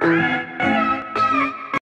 Bye.